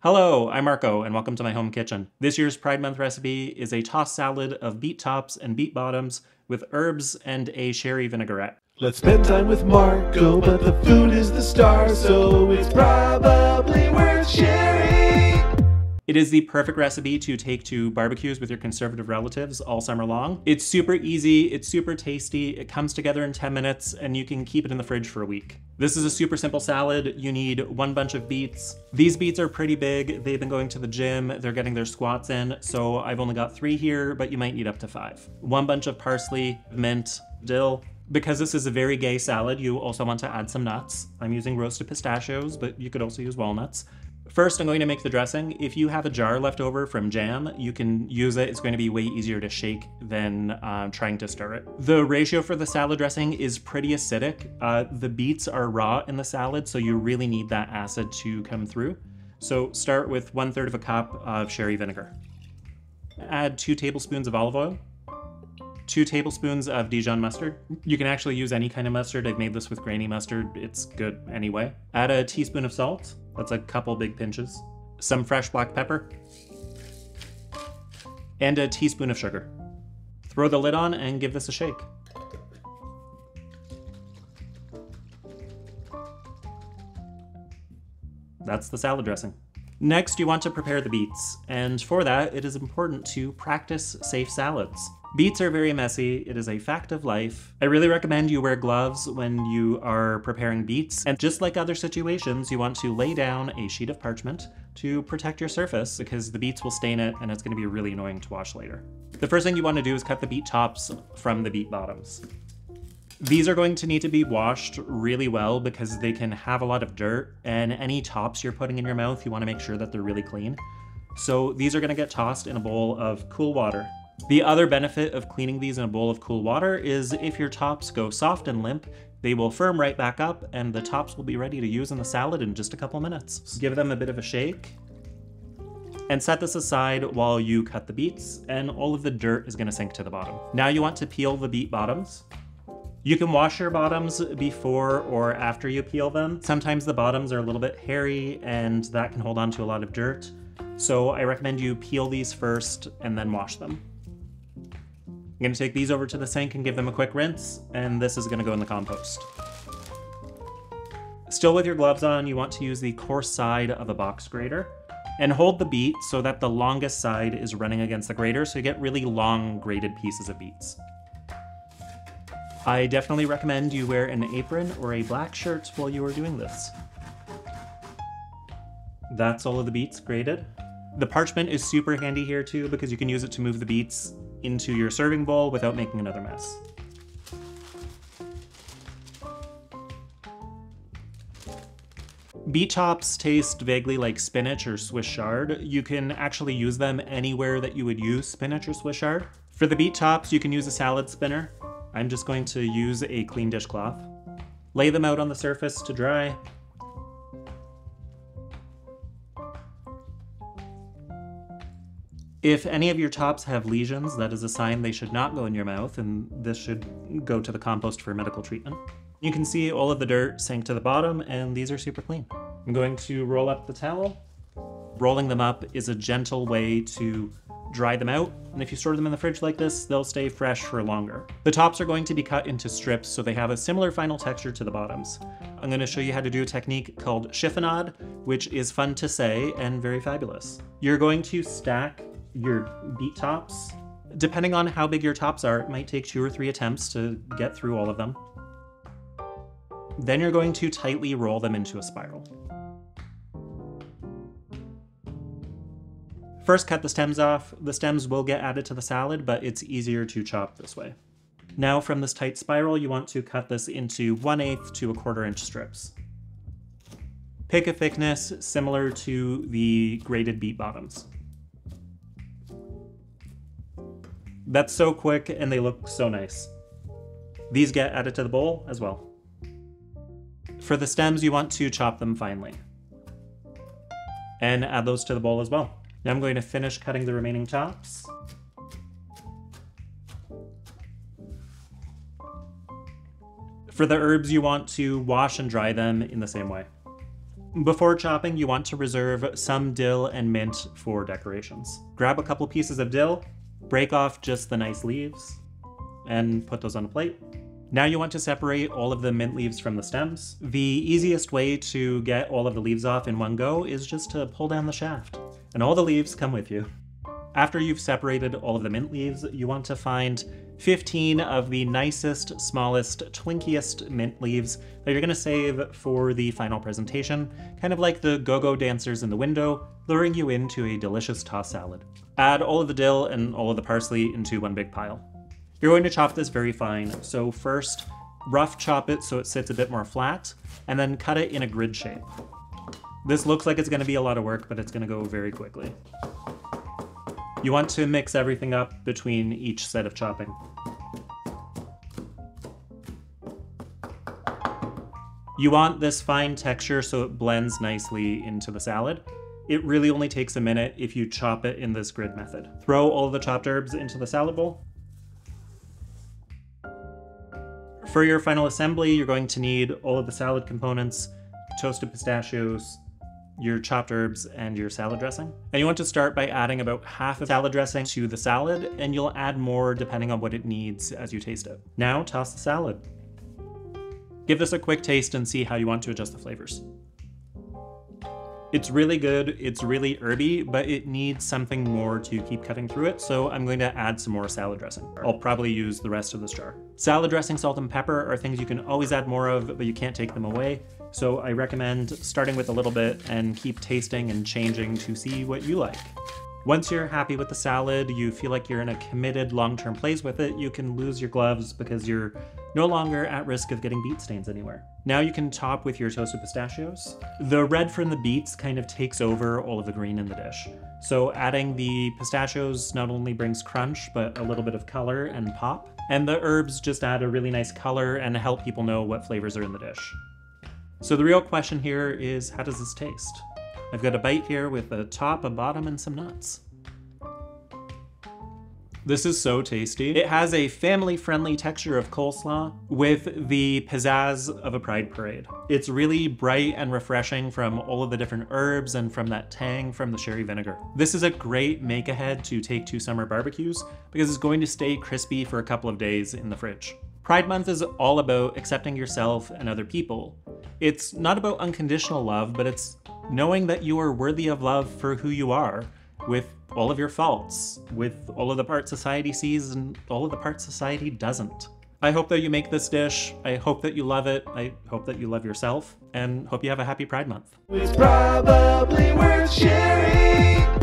Hello, I'm Marko, and welcome to my home kitchen. This year's Pride Month recipe is a tossed salad of beet tops and beet bottoms with herbs and a sherry vinaigrette. Let's spend time with Marko, but the food is the star, so it's probably worth sharing. It is the perfect recipe to take to barbecues with your conservative relatives all summer long. It's super easy, it's super tasty, it comes together in 10 minutes, and you can keep it in the fridge for a week. This is a super simple salad. You need one bunch of beets. These beets are pretty big. They've been going to the gym. They're getting their squats in. So I've only got three here, but you might need up to five. One bunch of parsley, mint, dill, because this is a very gay salad, you also want to add some nuts. I'm using roasted pistachios, but you could also use walnuts. First, I'm going to make the dressing. If you have a jar left over from jam, you can use it. It's going to be way easier to shake than uh, trying to stir it. The ratio for the salad dressing is pretty acidic. Uh, the beets are raw in the salad, so you really need that acid to come through. So start with one third of a cup of sherry vinegar. Add two tablespoons of olive oil, two tablespoons of Dijon mustard. You can actually use any kind of mustard. I've made this with granny mustard. It's good anyway. Add a teaspoon of salt. That's a couple big pinches. Some fresh black pepper. And a teaspoon of sugar. Throw the lid on and give this a shake. That's the salad dressing. Next, you want to prepare the beets, and for that, it is important to practice safe salads. Beets are very messy, it is a fact of life. I really recommend you wear gloves when you are preparing beets, and just like other situations, you want to lay down a sheet of parchment to protect your surface because the beets will stain it and it's going to be really annoying to wash later. The first thing you want to do is cut the beet tops from the beet bottoms. These are going to need to be washed really well because they can have a lot of dirt and any tops you're putting in your mouth, you want to make sure that they're really clean. So these are going to get tossed in a bowl of cool water. The other benefit of cleaning these in a bowl of cool water is if your tops go soft and limp, they will firm right back up and the tops will be ready to use in the salad in just a couple minutes. Give them a bit of a shake and set this aside while you cut the beets and all of the dirt is gonna sink to the bottom. Now you want to peel the beet bottoms. You can wash your bottoms before or after you peel them. Sometimes the bottoms are a little bit hairy and that can hold on to a lot of dirt. So I recommend you peel these first and then wash them. I'm gonna take these over to the sink and give them a quick rinse, and this is gonna go in the compost. Still with your gloves on, you want to use the coarse side of a box grater and hold the beet so that the longest side is running against the grater so you get really long grated pieces of beets. I definitely recommend you wear an apron or a black shirt while you are doing this. That's all of the beets grated. The parchment is super handy here too because you can use it to move the beets into your serving bowl without making another mess. Beet tops taste vaguely like spinach or Swiss chard. You can actually use them anywhere that you would use spinach or Swiss chard. For the beet tops, you can use a salad spinner. I'm just going to use a clean dishcloth. Lay them out on the surface to dry, If any of your tops have lesions, that is a sign they should not go in your mouth, and this should go to the compost for medical treatment. You can see all of the dirt sank to the bottom, and these are super clean. I'm going to roll up the towel. Rolling them up is a gentle way to dry them out, and if you store them in the fridge like this, they'll stay fresh for longer. The tops are going to be cut into strips so they have a similar final texture to the bottoms. I'm going to show you how to do a technique called chiffonade, which is fun to say and very fabulous. You're going to stack your beet tops. Depending on how big your tops are, it might take two or three attempts to get through all of them. Then you're going to tightly roll them into a spiral. First cut the stems off. The stems will get added to the salad, but it's easier to chop this way. Now from this tight spiral, you want to cut this into 1 8 to a quarter inch strips. Pick a thickness similar to the grated beet bottoms. That's so quick and they look so nice. These get added to the bowl as well. For the stems, you want to chop them finely. And add those to the bowl as well. Now I'm going to finish cutting the remaining tops. For the herbs, you want to wash and dry them in the same way. Before chopping, you want to reserve some dill and mint for decorations. Grab a couple pieces of dill, break off just the nice leaves, and put those on a plate. Now you want to separate all of the mint leaves from the stems. The easiest way to get all of the leaves off in one go is just to pull down the shaft, and all the leaves come with you. After you've separated all of the mint leaves, you want to find 15 of the nicest, smallest, twinkiest mint leaves that you're going to save for the final presentation, kind of like the go-go dancers in the window, luring you into a delicious tossed salad. Add all of the dill and all of the parsley into one big pile. You're going to chop this very fine, so first, rough chop it so it sits a bit more flat, and then cut it in a grid shape. This looks like it's going to be a lot of work, but it's going to go very quickly. You want to mix everything up between each set of chopping. You want this fine texture so it blends nicely into the salad. It really only takes a minute if you chop it in this grid method. Throw all the chopped herbs into the salad bowl. For your final assembly, you're going to need all of the salad components, toasted pistachios, your chopped herbs, and your salad dressing. And you want to start by adding about half of salad dressing to the salad, and you'll add more depending on what it needs as you taste it. Now toss the salad. Give this a quick taste and see how you want to adjust the flavors. It's really good, it's really herby, but it needs something more to keep cutting through it, so I'm going to add some more salad dressing. I'll probably use the rest of this jar. Salad dressing, salt, and pepper are things you can always add more of, but you can't take them away, so I recommend starting with a little bit and keep tasting and changing to see what you like. Once you're happy with the salad, you feel like you're in a committed long-term place with it, you can lose your gloves because you're no longer at risk of getting beet stains anywhere. Now you can top with your toasted pistachios. The red from the beets kind of takes over all of the green in the dish. So adding the pistachios not only brings crunch, but a little bit of color and pop. And the herbs just add a really nice color and help people know what flavors are in the dish. So the real question here is, how does this taste? I've got a bite here with a top, a bottom, and some nuts. This is so tasty. It has a family-friendly texture of coleslaw with the pizzazz of a pride parade. It's really bright and refreshing from all of the different herbs and from that tang from the sherry vinegar. This is a great make-ahead to take to summer barbecues because it's going to stay crispy for a couple of days in the fridge. Pride Month is all about accepting yourself and other people. It's not about unconditional love, but it's knowing that you are worthy of love for who you are, with all of your faults, with all of the parts society sees and all of the parts society doesn't. I hope that you make this dish. I hope that you love it. I hope that you love yourself and hope you have a happy Pride Month. It's probably worth sharing.